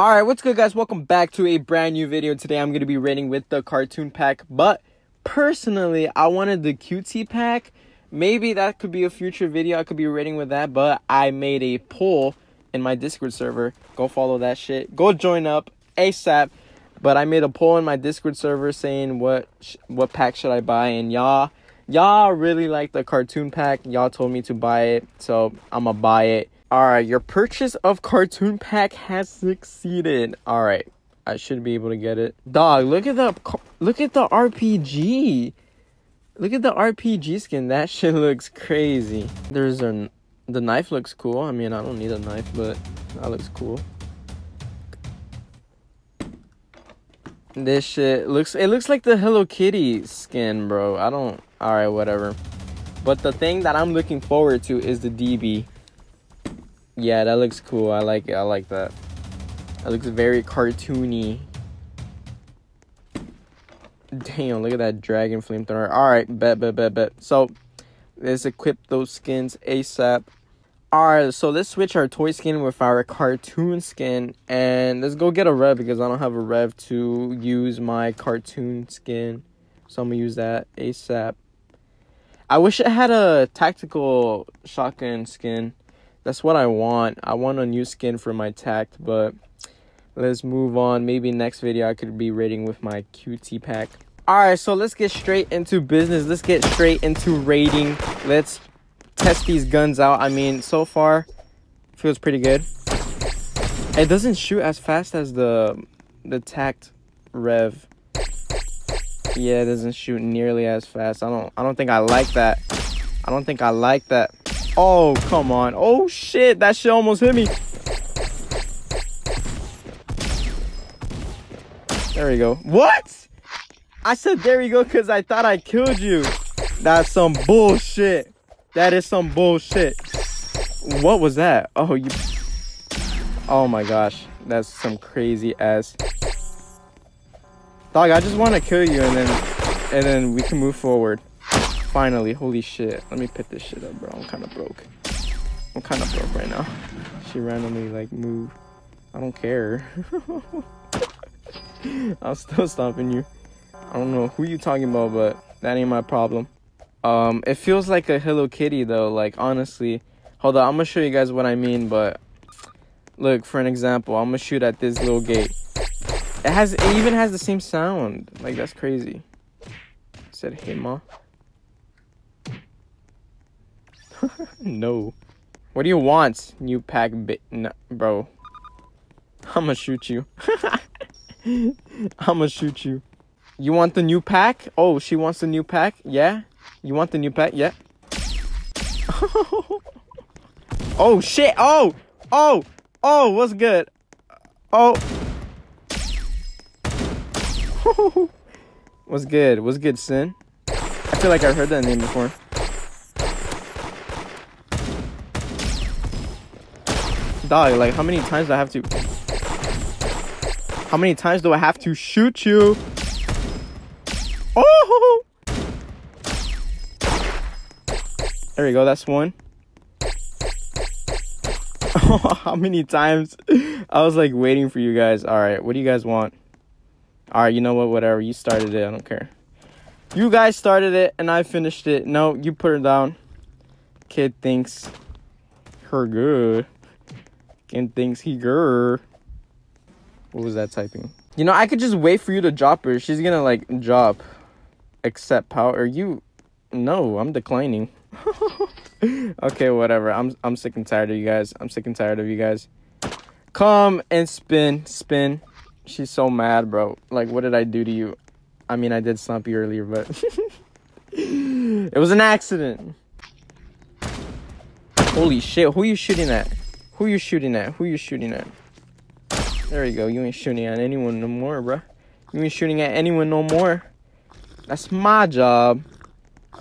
Alright, what's good guys? Welcome back to a brand new video. Today I'm going to be raiding with the cartoon pack, but personally, I wanted the cutesy pack. Maybe that could be a future video. I could be raiding with that, but I made a poll in my Discord server. Go follow that shit. Go join up ASAP. But I made a poll in my Discord server saying what what pack should I buy and y'all y'all really like the cartoon pack. Y'all told me to buy it, so I'm gonna buy it. Alright, your purchase of cartoon pack has succeeded. Alright, I should be able to get it. Dog, look at the look at the RPG. Look at the RPG skin. That shit looks crazy. There's a the knife looks cool. I mean, I don't need a knife, but that looks cool. This shit looks it looks like the Hello Kitty skin, bro. I don't alright, whatever. But the thing that I'm looking forward to is the DB. Yeah, that looks cool. I like it. I like that. It looks very cartoony. Damn, look at that dragon flamethrower. Alright, bet, bet, bet, bet. So, let's equip those skins ASAP. Alright, so let's switch our toy skin with our cartoon skin. And let's go get a rev because I don't have a rev to use my cartoon skin. So I'm going to use that ASAP. I wish it had a tactical shotgun skin that's what I want. I want a new skin for my tact, but let's move on. Maybe next video I could be raiding with my QT pack. Alright, so let's get straight into business. Let's get straight into raiding. Let's test these guns out. I mean, so far, feels pretty good. It doesn't shoot as fast as the the tact rev. Yeah, it doesn't shoot nearly as fast. I don't I don't think I like that. I don't think I like that. Oh, come on. Oh, shit. That shit almost hit me. There we go. What? I said there we go because I thought I killed you. That's some bullshit. That is some bullshit. What was that? Oh, you... Oh my gosh. That's some crazy ass... Dog, I just want to kill you and then... And then we can move forward. Finally, holy shit. Let me pick this shit up, bro. I'm kind of broke. I'm kind of broke right now. She randomly, like, move. I don't care. I'm still stopping you. I don't know who you talking about, but that ain't my problem. Um, it feels like a Hello Kitty, though. Like, honestly. Hold on, I'm gonna show you guys what I mean, but... Look, for an example, I'm gonna shoot at this little gate. It has, it even has the same sound. Like, that's crazy. It said, hey, ma. no. What do you want, new pack bit? No, bro. I'ma shoot you. I'ma shoot you. You want the new pack? Oh, she wants the new pack? Yeah? You want the new pack? Yeah. oh, shit. Oh, oh, oh, what's good? Oh. what's good? What's good, Sin? I feel like I've heard that name before. Dog, like how many times do I have to How many times do I have to shoot you? Oh There we go, that's one. how many times I was like waiting for you guys. Alright, what do you guys want? Alright, you know what, whatever. You started it, I don't care. You guys started it and I finished it. No, you put her down. Kid thinks her good and thinks he grr. What was that typing? You know, I could just wait for you to drop her. She's gonna like drop. Accept power. You no, I'm declining. okay, whatever. I'm I'm sick and tired of you guys. I'm sick and tired of you guys. Come and spin, spin. She's so mad, bro. Like, what did I do to you? I mean, I did slump you earlier, but it was an accident. Holy shit! Who are you shooting at? Who you shooting at? Who you shooting at? There you go. You ain't shooting at anyone no more, bruh. You ain't shooting at anyone no more. That's my job.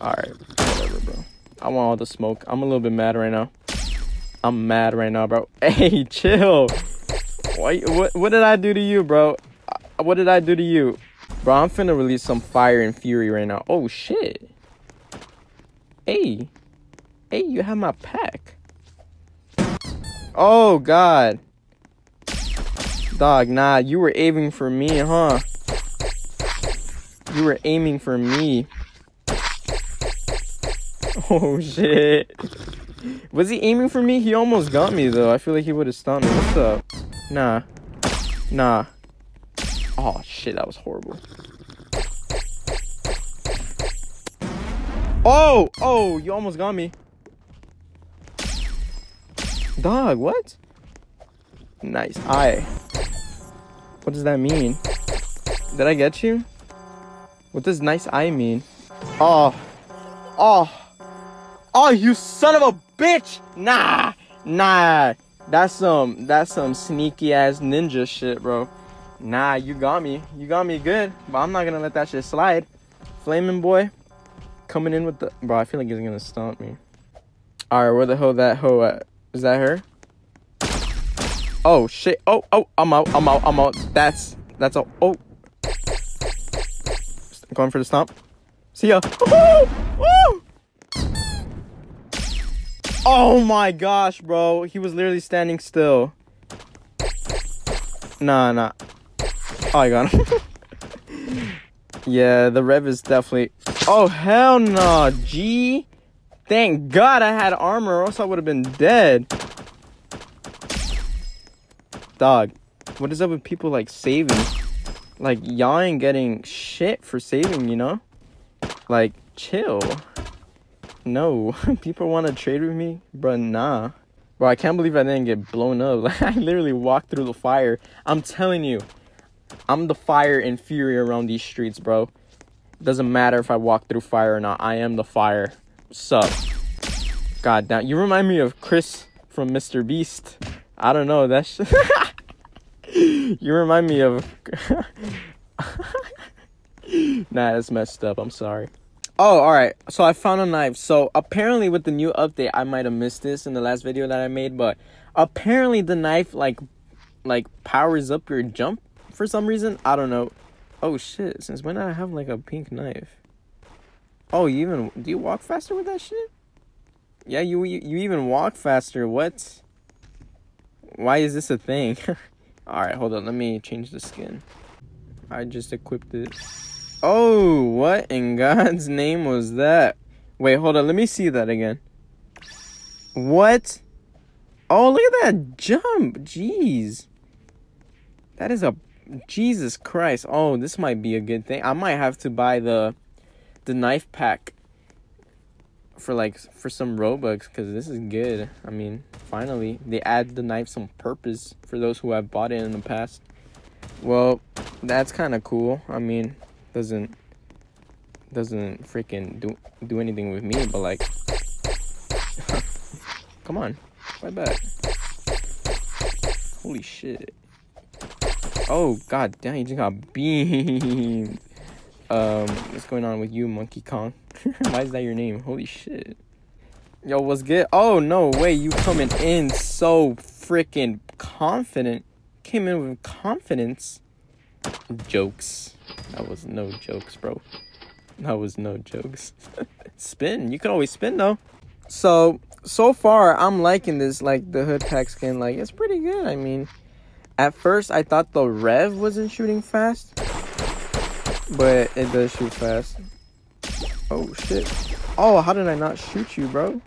Alright, whatever, bro. I want all the smoke. I'm a little bit mad right now. I'm mad right now, bro. Hey, chill. What, what, what did I do to you, bro? Uh, what did I do to you? Bro, I'm finna release some fire and fury right now. Oh, shit. Hey. Hey, you have my pack. Oh, God. Dog, nah, you were aiming for me, huh? You were aiming for me. Oh shit. Was he aiming for me? He almost got me though. I feel like he would have stunned me. What's up? Nah. Nah. Oh shit, that was horrible. Oh! Oh, you almost got me. Dog, what? Nice eye. What does that mean? Did I get you? What does nice eye mean? Oh. Oh. Oh, you son of a bitch! Nah. Nah. That's some that's some sneaky ass ninja shit, bro. Nah, you got me. You got me good, but I'm not gonna let that shit slide. Flaming boy coming in with the bro, I feel like he's gonna stomp me. Alright, where the hell that hoe at? Is that her? Oh shit. Oh, oh, I'm out. I'm out. I'm out. That's that's a oh. Going for the stomp. See ya. Oh my gosh, bro. He was literally standing still. Nah, nah. Oh, I got him. yeah, the rev is definitely... Oh, hell no, nah, G. Thank God I had armor, or else I would have been dead. Dog, what is up with people, like, saving? Like, y'all ain't getting shit for saving, you know? Like, chill. No, people want to trade with me, bro. Nah, bro. I can't believe I didn't get blown up. Like I literally walked through the fire. I'm telling you, I'm the fire and fury around these streets, bro. Doesn't matter if I walk through fire or not. I am the fire. Sup? God damn, you remind me of Chris from Mr. Beast. I don't know. That's you remind me of. nah, that's messed up. I'm sorry. Oh, all right. So I found a knife. So apparently, with the new update, I might have missed this in the last video that I made, but apparently the knife like like powers up your jump for some reason. I don't know. Oh shit! Since when did I have like a pink knife? Oh, you even do you walk faster with that shit? Yeah, you you, you even walk faster. What? Why is this a thing? all right, hold on. Let me change the skin. I just equipped it. Oh, what in God's name was that? Wait, hold on. Let me see that again. What? Oh, look at that jump. Jeez. That is a Jesus Christ. Oh, this might be a good thing. I might have to buy the the knife pack for like for some Robux cuz this is good. I mean, finally they add the knife some purpose for those who have bought it in the past. Well, that's kind of cool. I mean, doesn't doesn't freaking do do anything with me, but like, come on, fight back. Holy shit! Oh god damn, you just got beamed. Um, what's going on with you, Monkey Kong? Why is that your name? Holy shit! Yo, what's good? Oh no way, you coming in so freaking confident. Came in with confidence. Jokes. That was no jokes, bro. That was no jokes. spin. You can always spin though. So so far I'm liking this like the hood pack skin. Like it's pretty good. I mean, at first I thought the rev wasn't shooting fast. But it does shoot fast. Oh shit. Oh, how did I not shoot you, bro?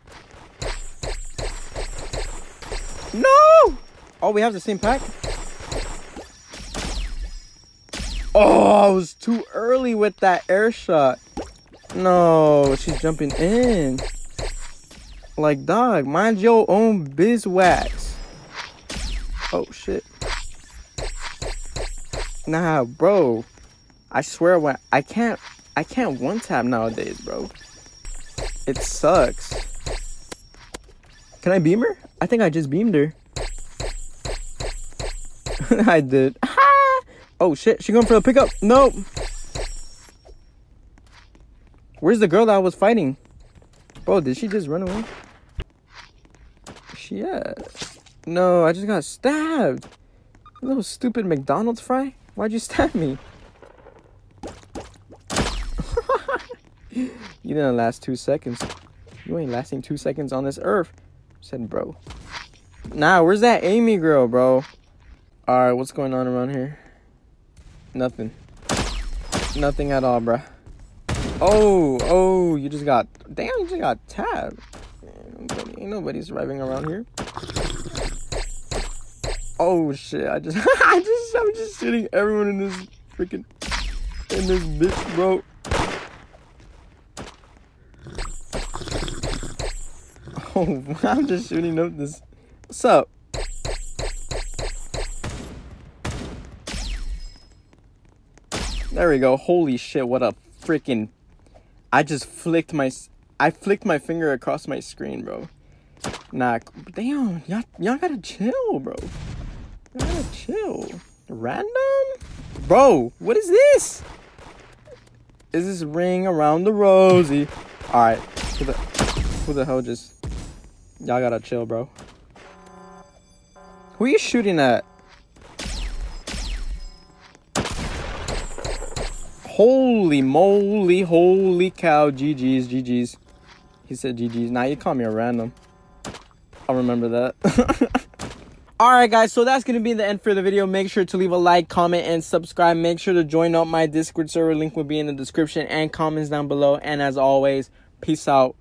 No! Oh, we have the same pack? Oh, I was too early with that air shot. No, she's jumping in. Like, dog, mind your own bizwax. Oh, shit. Nah, bro. I swear when I can't I can't one tap nowadays, bro. It sucks. Can I beam her? I think I just beamed her. I did. Oh shit, she going for the pickup. Nope. Where's the girl that I was fighting? Bro, did she just run away? She at? No, I just got stabbed. Little stupid McDonald's fry. Why'd you stab me? You didn't last two seconds. You ain't lasting two seconds on this earth. Said bro. Nah, where's that Amy girl, bro? Alright, what's going on around here? Nothing. Nothing at all, bro. Oh, oh, you just got. Damn, you just got nobody, ain't nobody surviving around here. Oh shit! I just, I just, I'm just shooting everyone in this freaking, in this bitch, bro. Oh, I'm just shooting up this. What's up? There we go. Holy shit! What a freaking! I just flicked my, I flicked my finger across my screen, bro. Nah, damn, y'all, gotta chill, bro. Y'all gotta chill. Random, bro. What is this? Is this ring around the rosy? All right, who the, who the hell just? Y'all gotta chill, bro. Who are you shooting at? Holy moly, holy cow, GG's, GG's. He said GG's. Now nah, you call me a random. I'll remember that. Alright guys, so that's going to be the end for the video. Make sure to leave a like, comment, and subscribe. Make sure to join up my Discord server. Link will be in the description and comments down below. And as always, peace out.